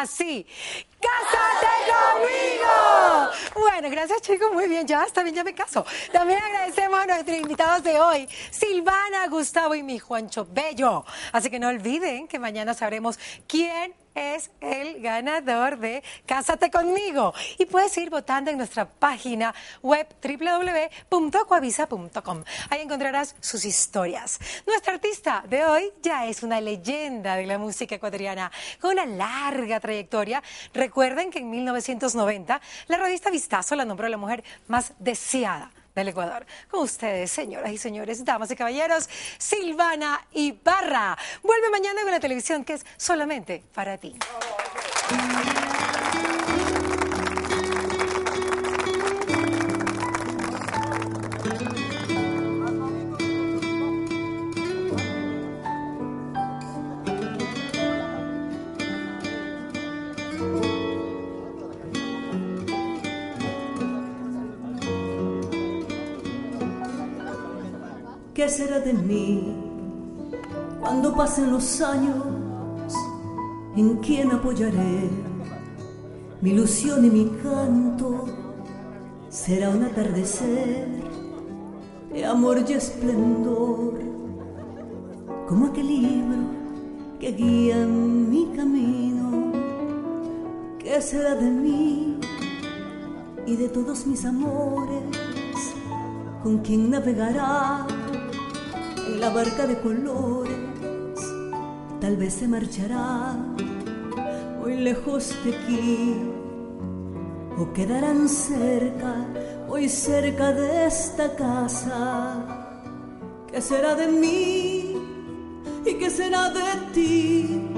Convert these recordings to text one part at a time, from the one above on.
así. ¡Cásate conmigo! Bueno, gracias chicos, muy bien, ya está bien, ya me caso. También agradecemos a nuestros invitados de hoy, Silvana, Gustavo y mi Juancho Bello. Así que no olviden que mañana sabremos quién es el ganador de Cásate conmigo. Y puedes ir votando en nuestra página web www.coavisa.com. Ahí encontrarás sus historias. Nuestra artista de hoy ya es una leyenda de la música ecuatoriana con una larga trayectoria. Recuerden que en 1990 la revista Vistazo la nombró la mujer más deseada del Ecuador. Con ustedes, señoras y señores, damas y caballeros, Silvana Ibarra. Vuelve mañana con la televisión que es solamente para ti. ¿Qué será de mí cuando pasen los años? ¿En quién apoyaré mi ilusión y mi canto? Será un atardecer de amor y esplendor, como aquel libro que guía mi camino. ¿Qué será de mí y de todos mis amores? ¿Con quién navegará? La barca de colores tal vez se marchará muy lejos de aquí o quedarán cerca, muy cerca de esta casa. ¿Qué será de mí y qué será de ti?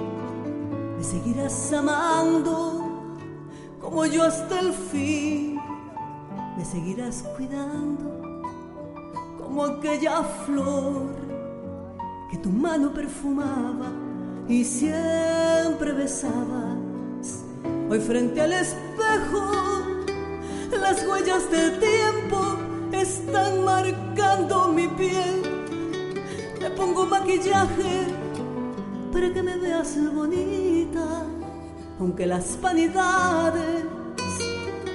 Me seguirás amando como yo hasta el fin, me seguirás cuidando como aquella flor que tu mano perfumaba y siempre besabas. Hoy frente al espejo, las huellas del tiempo están marcando mi piel. Me pongo maquillaje para que me veas bonita, aunque las vanidades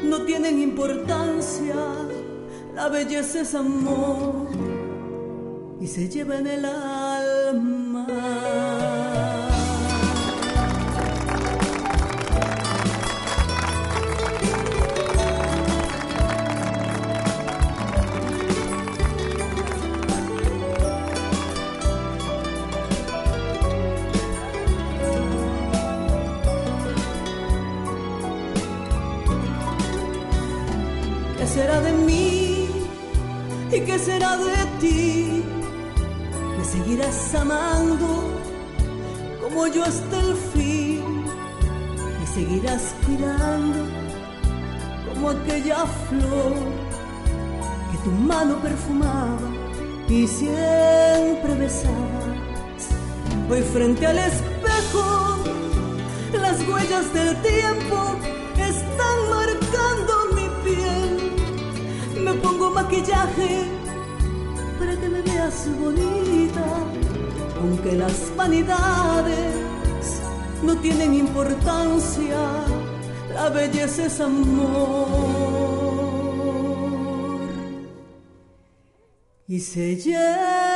no tienen importancia, la belleza es amor y se lleva en el alma. ¿Qué será de mí y qué será de ti? Seguirás amando como yo hasta el fin. Me seguirás cuidando como aquella flor que tu mano perfumaba y siempre besabas. Hoy frente al espejo, las huellas del tiempo están marcando mi piel. Me pongo maquillaje para que me veas bonita, aunque las vanidades no tienen importancia, la belleza es amor. Y se lleva